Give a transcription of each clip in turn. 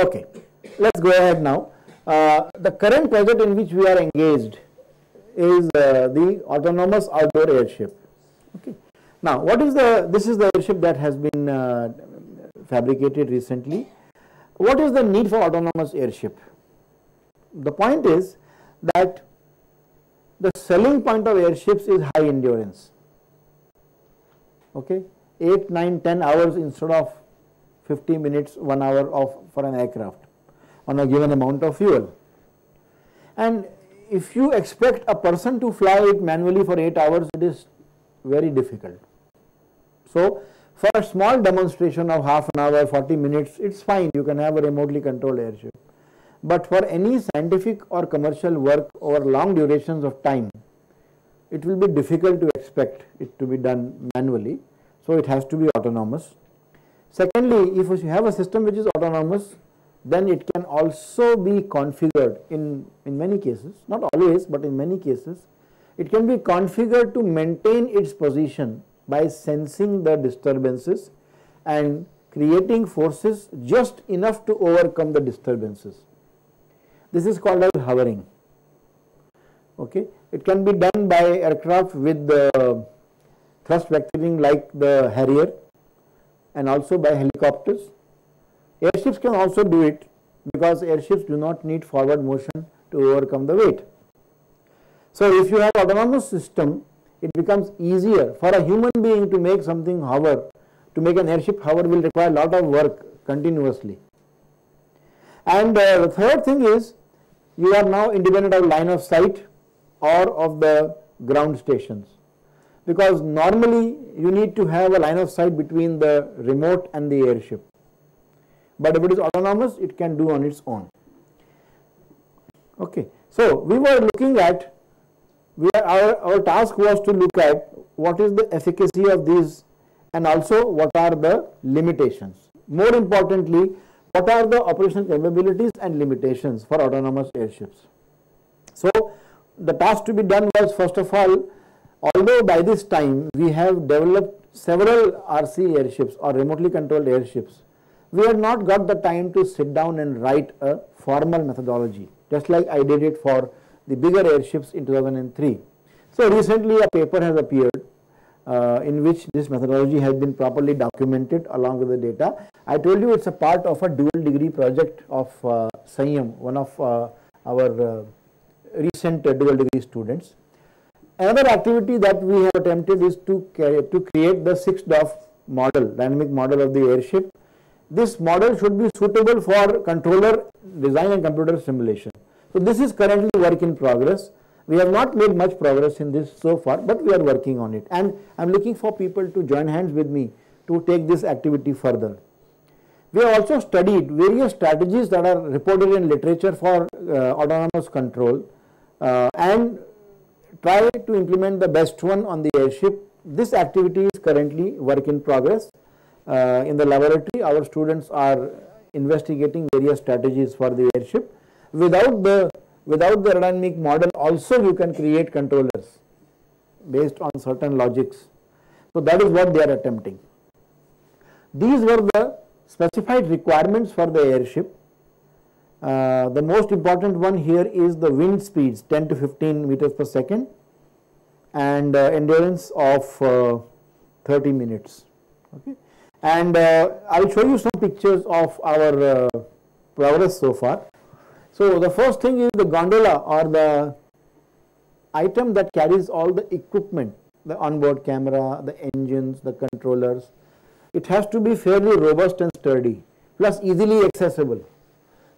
Okay, let's go ahead now. Uh, the current project in which we are engaged is uh, the autonomous outdoor airship. Okay. Now, what is the, this is the airship that has been uh, fabricated recently. What is the need for autonomous airship? The point is that the selling point of airships is high endurance. Okay, 8, 9, 10 hours instead of 50 minutes, 1 hour of for an aircraft on a given amount of fuel. And if you expect a person to fly it manually for 8 hours, it is very difficult. So, for a small demonstration of half an hour, 40 minutes, it's fine, you can have a remotely controlled airship. But for any scientific or commercial work over long durations of time, it will be difficult to expect it to be done manually. So, it has to be autonomous. Secondly, if you have a system which is autonomous, then it can also be configured in, in many cases, not always, but in many cases, it can be configured to maintain its position by sensing the disturbances and creating forces just enough to overcome the disturbances. This is called as hovering. Okay. It can be done by aircraft with the thrust vectoring like the Harrier and also by helicopters. Airships can also do it because airships do not need forward motion to overcome the weight. So, if you have autonomous system, it becomes easier for a human being to make something hover, to make an airship hover will require a lot of work continuously. And uh, the third thing is you are now independent of line of sight or of the ground stations because normally you need to have a line of sight between the remote and the airship. But if it is autonomous, it can do on its own. Okay. So, we were looking at, our, our task was to look at what is the efficacy of these and also what are the limitations. More importantly, what are the operational capabilities and limitations for autonomous airships. So, the task to be done was first of all Although by this time we have developed several RC airships or remotely controlled airships, we had not got the time to sit down and write a formal methodology, just like I did it for the bigger airships in 2003. So recently a paper has appeared uh, in which this methodology has been properly documented along with the data. I told you it's a part of a dual degree project of uh, one of uh, our uh, recent dual degree students. Another activity that we have attempted is to, to create the 6DoF model, dynamic model of the airship. This model should be suitable for controller design and computer simulation. So this is currently work in progress. We have not made much progress in this so far, but we are working on it. And I am looking for people to join hands with me to take this activity further. We have also studied various strategies that are reported in literature for uh, autonomous control uh, and try to implement the best one on the airship. This activity is currently work in progress. Uh, in the laboratory, our students are investigating various strategies for the airship. Without the without the aerodynamic model, also you can create controllers based on certain logics. So that is what they are attempting. These were the specified requirements for the airship uh, the most important one here is the wind speeds 10 to 15 meters per second and uh, endurance of uh, 30 minutes. Okay. And uh, I will show you some pictures of our uh, progress so far. So, the first thing is the gondola or the item that carries all the equipment, the onboard camera, the engines, the controllers. It has to be fairly robust and sturdy plus easily accessible.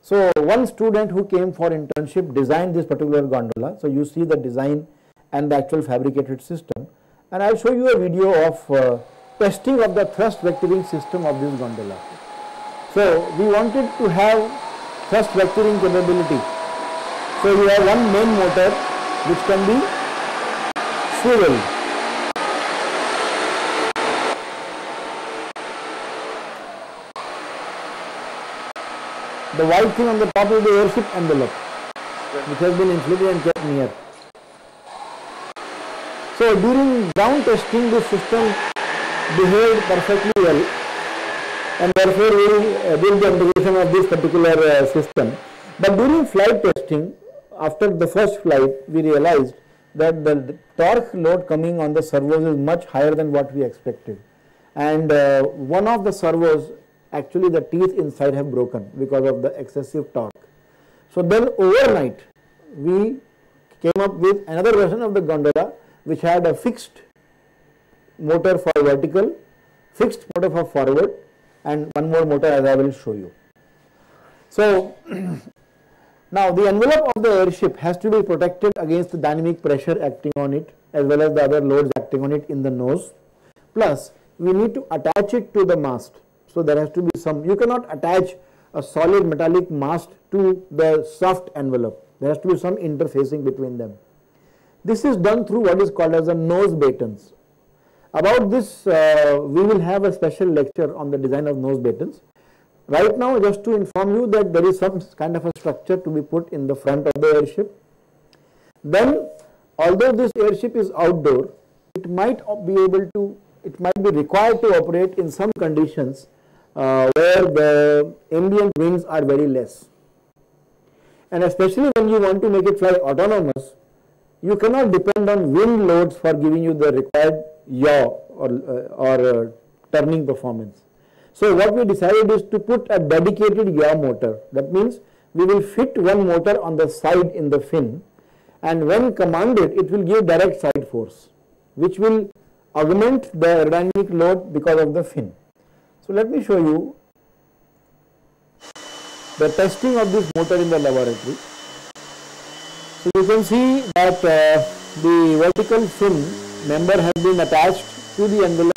So, one student who came for internship designed this particular gondola. So, you see the design and the actual fabricated system and I will show you a video of uh, testing of the thrust vectoring system of this gondola. So, we wanted to have thrust vectoring capability. So, we have one main motor which can be swiveled The white thing on the top is the airship envelope, which has been inflated and kept near. So during ground testing, this system behaved perfectly well, and therefore we uh, did the integration of this particular uh, system. But during flight testing, after the first flight, we realized that the torque load coming on the servos is much higher than what we expected. And uh, one of the servos, actually the teeth inside have broken because of the excessive torque. So then overnight, we came up with another version of the gondola which had a fixed motor for vertical, fixed motor for forward and one more motor as I will show you. So Now the envelope of the airship has to be protected against the dynamic pressure acting on it as well as the other loads acting on it in the nose. Plus we need to attach it to the mast. So there has to be some, you cannot attach a solid metallic mast to the soft envelope. There has to be some interfacing between them. This is done through what is called as a nose battens. About this, uh, we will have a special lecture on the design of nose battens. Right now just to inform you that there is some kind of a structure to be put in the front of the airship. Then although this airship is outdoor, it might be able to, it might be required to operate in some conditions uh, where the ambient winds are very less. And especially when you want to make it fly autonomous, you cannot depend on wind loads for giving you the required yaw or, uh, or uh, turning performance. So what we decided is to put a dedicated yaw motor. That means we will fit one motor on the side in the fin and when commanded it will give direct side force which will augment the aerodynamic load because of the fin. So let me show you the testing of this motor in the laboratory. So you can see that uh, the vertical fin member has been attached to the envelope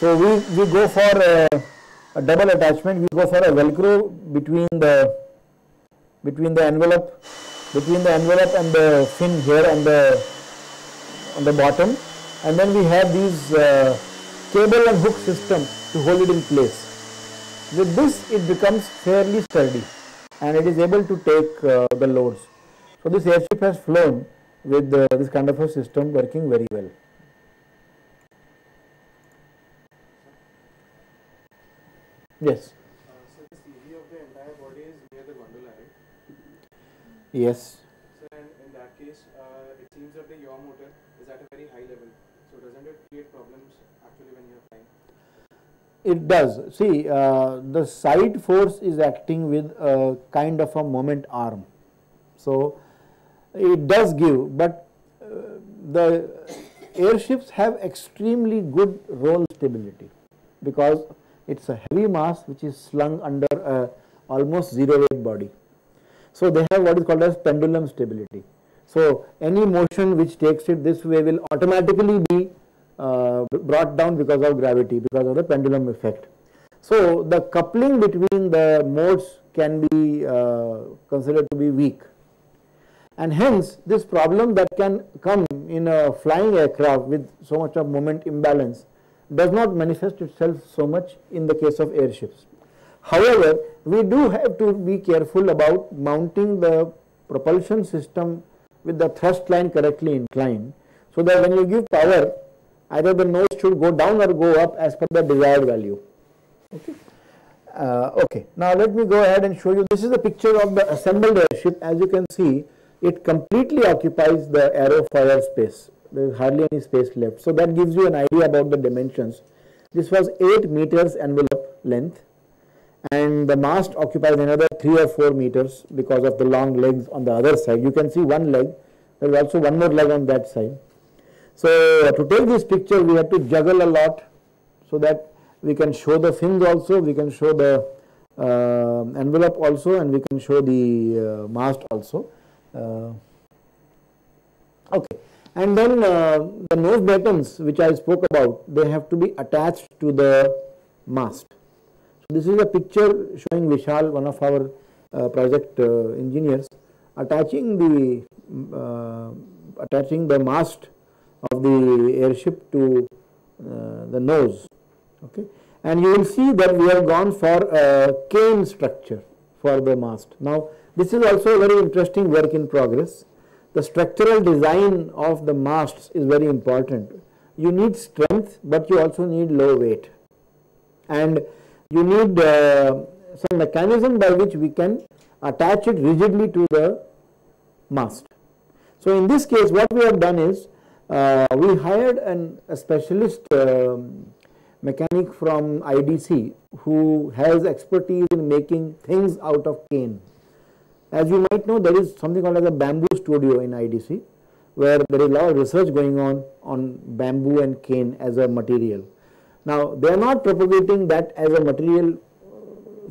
so we, we go for a, a, double attachment, we go for a velcro between the between the envelope between the envelope and the fin here on the on the bottom and then we have these uh, cable and hook system to hold it in place. With this it becomes fairly sturdy and it is able to take uh, the loads. So this airship has flown with uh, this kind of a system working very well. Yes. Uh, so the CV of the entire body is near the gondola, right? Yes. So in, in that case, uh, it seems that the yaw motor is at a very high level. So doesn't it create problems actually when you're flying? It does. See, uh, the side force is acting with a kind of a moment arm. So it does give, but uh, the airships have extremely good roll stability because it is a heavy mass which is slung under a almost zero weight body. So they have what is called as pendulum stability. So any motion which takes it this way will automatically be uh, brought down because of gravity, because of the pendulum effect. So the coupling between the modes can be uh, considered to be weak. And hence this problem that can come in a flying aircraft with so much of moment imbalance does not manifest itself so much in the case of airships. However, we do have to be careful about mounting the propulsion system with the thrust line correctly inclined so that when you give power either the nose should go down or go up as per the desired value. Okay. Uh, okay. Now let me go ahead and show you this is a picture of the assembled airship as you can see it completely occupies the aerofoil space there is hardly any space left. So that gives you an idea about the dimensions. This was 8 meters envelope length and the mast occupies another 3 or 4 meters because of the long legs on the other side. You can see one leg, there is also one more leg on that side. So to take this picture we have to juggle a lot so that we can show the fins also, we can show the uh, envelope also and we can show the uh, mast also. Uh, okay. And then uh, the nose battens which I spoke about they have to be attached to the mast. So this is a picture showing Vishal one of our uh, project engineers attaching the attaching the mast of the airship to uh, the nose. Okay. And you will see that we have gone for a cane structure for the mast. Now this is also a very interesting work in progress. The structural design of the masts is very important. You need strength but you also need low weight and you need uh, some mechanism by which we can attach it rigidly to the mast. So in this case what we have done is uh, we hired an, a specialist um, mechanic from IDC who has expertise in making things out of cane. As you might know there is something called as a bamboo studio in IDC where there is a lot of research going on on bamboo and cane as a material. Now they are not propagating that as a material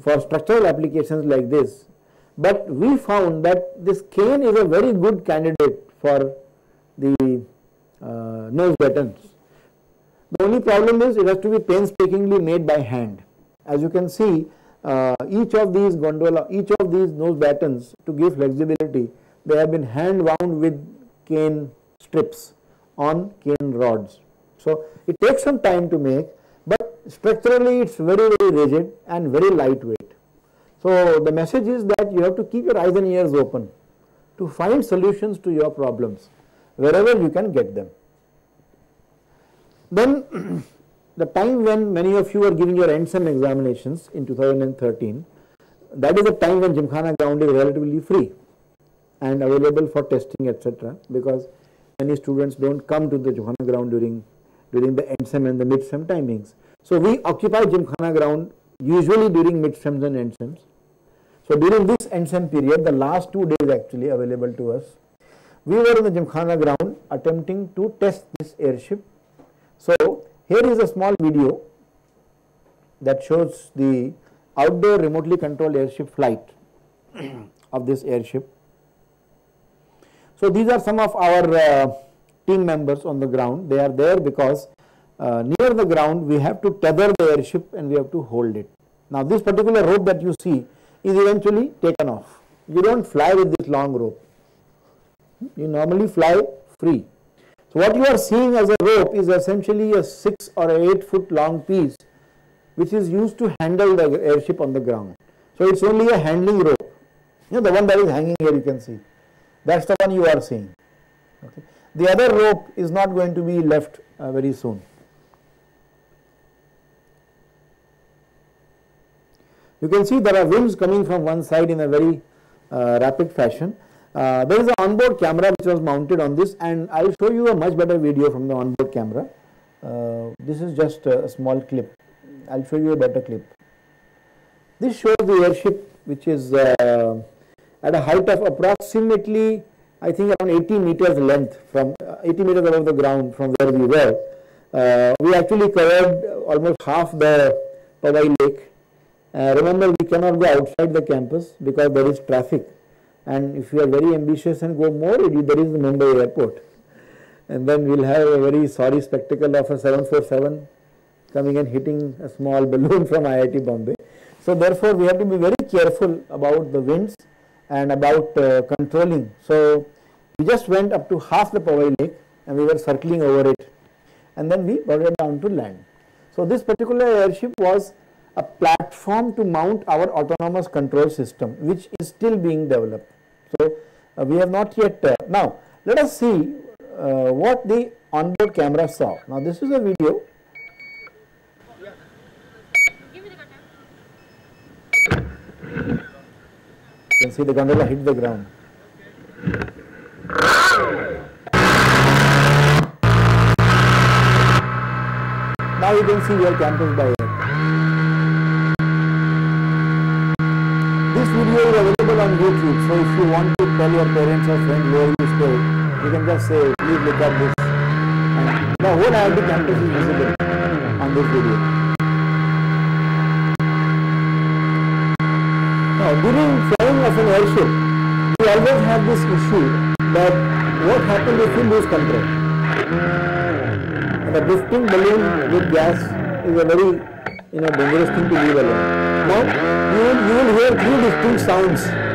for structural applications like this but we found that this cane is a very good candidate for the uh, nose battens. The only problem is it has to be painstakingly made by hand. As you can see uh, each of these gondola, each of these nose battens to give flexibility they have been hand wound with cane strips on cane rods. So it takes some time to make but structurally it is very very rigid and very lightweight. So the message is that you have to keep your eyes and ears open to find solutions to your problems wherever you can get them. Then the time when many of you are giving your end-SEM examinations in 2013, that is the time when Gymkhana ground is relatively free and available for testing etc. because many students do not come to the Gymkhana ground during, during the end-SEM and the mid-SEM timings. So we occupy Gymkhana ground usually during mid-SEMs and end-SEMs. So during this end-SEM period, the last two days actually available to us, we were in the Gymkhana ground attempting to test this airship. So here is a small video that shows the outdoor remotely controlled airship flight of this airship. So these are some of our uh, team members on the ground. They are there because uh, near the ground we have to tether the airship and we have to hold it. Now this particular rope that you see is eventually taken off. You do not fly with this long rope. You normally fly free. What you are seeing as a rope is essentially a 6 or 8 foot long piece which is used to handle the airship on the ground. So it is only a handling rope. You know the one that is hanging here you can see. That is the one you are seeing. Okay. The other rope is not going to be left uh, very soon. You can see there are winds coming from one side in a very uh, rapid fashion. Uh, there is an onboard camera which was mounted on this and I will show you a much better video from the onboard camera. Uh, this is just a, a small clip. I will show you a better clip. This shows the airship which is uh, at a height of approximately I think around 80 meters length from uh, 80 meters above the ground from where we were. Uh, we actually covered almost half the Powai lake remember we cannot go outside the campus because there is traffic and if you are very ambitious and go more there is the Mumbai airport and then we will have a very sorry spectacle of a 747 coming and hitting a small balloon from IIT Bombay. So therefore we have to be very careful about the winds and about uh, controlling. So we just went up to half the Powai lake and we were circling over it and then we brought it down to land. So this particular airship was a platform to mount our autonomous control system which is still being developed. So, uh, we have not yet, uh, now let us see uh, what the onboard camera saw. Now, this is a video. You can see the gondola hit the ground. Now you can see your campus by just say, please look at this. And the whole IIT campus is visible on this video. Now, during flying of an airship, we always have this issue that what happens if you lose control? A drifting balloon with gas is a very you know dangerous thing to leave alone. Now you will, you will hear three distinct sounds.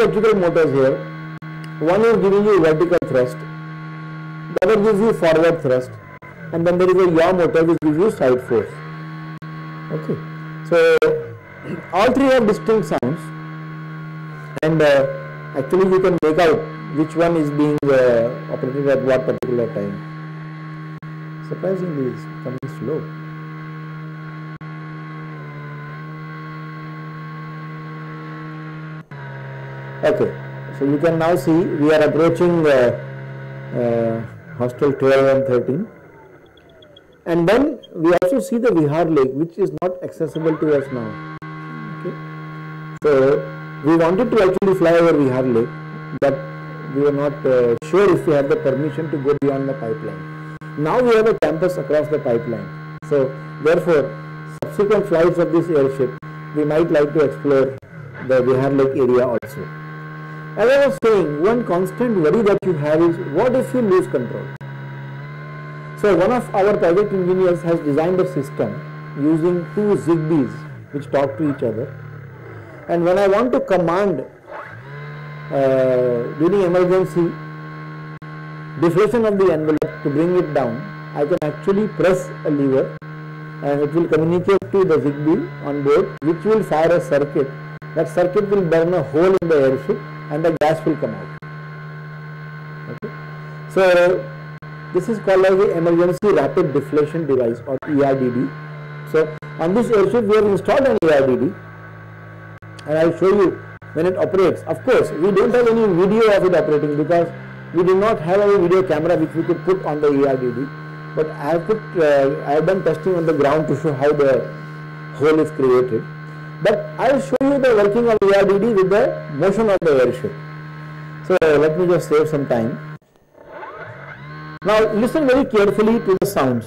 Electrical motors here. One is giving you vertical thrust, the other gives you forward thrust, and then there is a yaw motor which gives you side force. Okay, so all three have distinct sounds, and uh, actually we can make out which one is being uh, operated at what particular time. Surprisingly, it's coming slow. Okay, so you can now see we are approaching uh, uh, hostel 12 and 13 and then we also see the Vihar lake which is not accessible to us now. Okay. So we wanted to actually fly over Vihar lake but we were not uh, sure if we have the permission to go beyond the pipeline. Now we have a campus across the pipeline. So therefore subsequent flights of this airship we might like to explore the Vihar lake area also. As I was saying, one constant worry that you have is what if you lose control? So one of our project engineers has designed a system using two Zigbees which talk to each other. And when I want to command uh, during emergency deflation of the envelope to bring it down, I can actually press a lever and it will communicate to the Zigbee on board which will fire a circuit. That circuit will burn a hole in the airship and the gas will come out. Okay. So this is called as the emergency rapid deflation device or ERDD. So on this airship we have installed an ERDD and I will show you when it operates. Of course we don't have any video of it operating because we do not have any video camera which we could put on the ERDD. But I have put, uh, I have done testing on the ground to show how the hole is created. But I will show you the working of ERDD with the motion of the airship. So let me just save some time. Now listen very carefully to the sounds.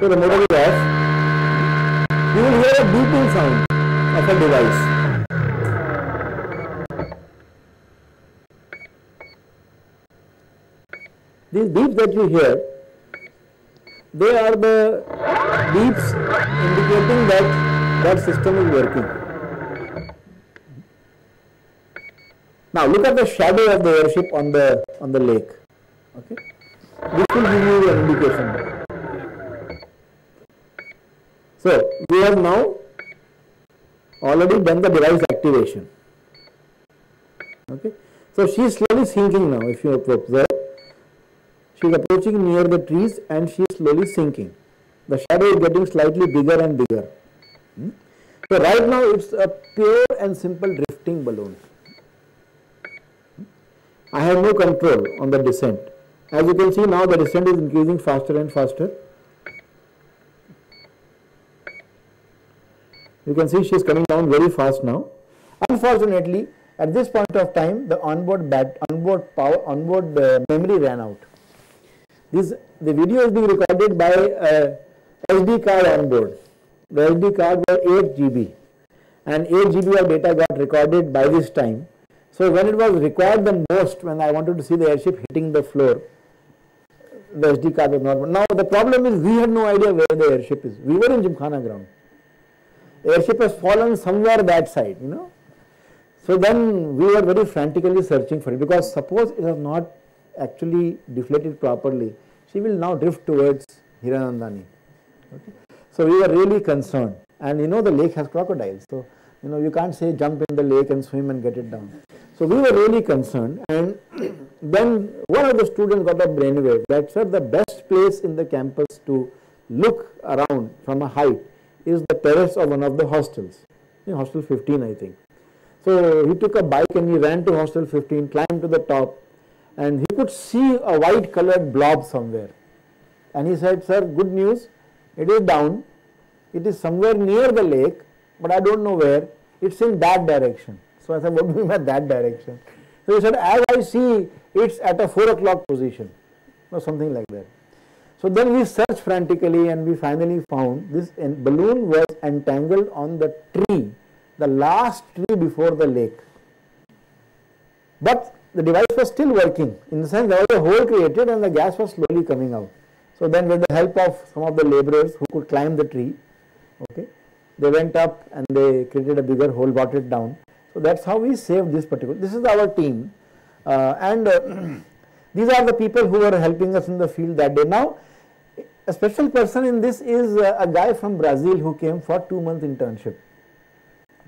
So the motor is off. You will hear a beeping sound of a device. These beeps that you hear, they are the beeps indicating that that system is working. Now look at the shadow of the airship on the on the lake. Okay, this will give you an indication. So we have now already done the device activation. Okay, so she is slowly sinking now. If you observe, she is approaching near the trees and she is slowly sinking. The shadow is getting slightly bigger and bigger. Hmm? So right now it's a pure and simple drifting balloon. I have no control on the descent. As you can see now the descent is increasing faster and faster. You can see she is coming down very fast now. Unfortunately, at this point of time, the onboard bat, onboard power, onboard uh, memory ran out. This the video is being recorded by uh, a SD card on board. The SD card was 8 GB, and 8 GB of data got recorded by this time. So when it was required the most, when I wanted to see the airship hitting the floor, the SD card was not. Now the problem is we had no idea where the airship is. We were in Gymkhana ground. Airship has fallen somewhere that side, you know. So then we were very frantically searching for it because suppose it has not actually deflated properly, she will now drift towards Hiranandani. Okay. So we were really concerned and you know the lake has crocodiles. So you know you can't say jump in the lake and swim and get it down. So we were really concerned and then one of the students got a brainwave that sir the best place in the campus to look around from a height is the terrace of one of the hostels, in hostel 15 I think. So he took a bike and he ran to hostel 15, climbed to the top and he could see a white colored blob somewhere. And he said, sir, good news, it is down, it is somewhere near the lake, but I don't know where, it's in that direction. So I said, what do you mean by that direction? So he said, as I see, it's at a 4 o'clock position, or something like that. So then we searched frantically and we finally found this balloon was entangled on the tree, the last tree before the lake. But the device was still working in the sense there was a hole created and the gas was slowly coming out. So then with the help of some of the laborers who could climb the tree, okay, they went up and they created a bigger hole, brought it down. So that's how we saved this particular, this is our team. Uh, and uh, these are the people who were helping us in the field that day. Now, a special person in this is uh, a guy from Brazil who came for two month internship.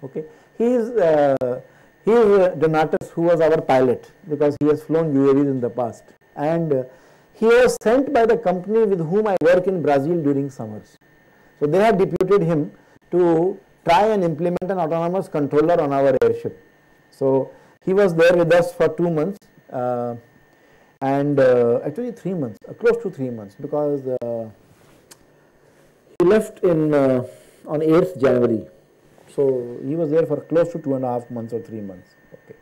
Okay, he is uh, he is uh, Donatus who was our pilot because he has flown UAVs in the past and uh, he was sent by the company with whom I work in Brazil during summers. So they have deputed him to try and implement an autonomous controller on our airship. So he was there with us for two months uh, and uh, actually three months, uh, close to three months because uh, he left in uh, on 8th January. So he was there for close to two and a half months or three months. Okay.